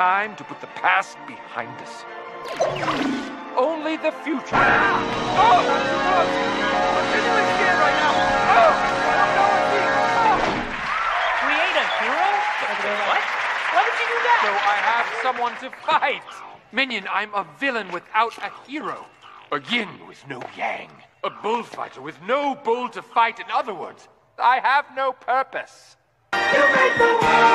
time to put the past behind us. Only the future. Oh! oh I'm genuinely right now. Oh, oh, oh! Create a hero? What? Why would you do that? So I have someone to fight. Minion, I'm a villain without a hero. A yin with no yang. A bullfighter with no bull to fight. In other words, I have no purpose. You make the world.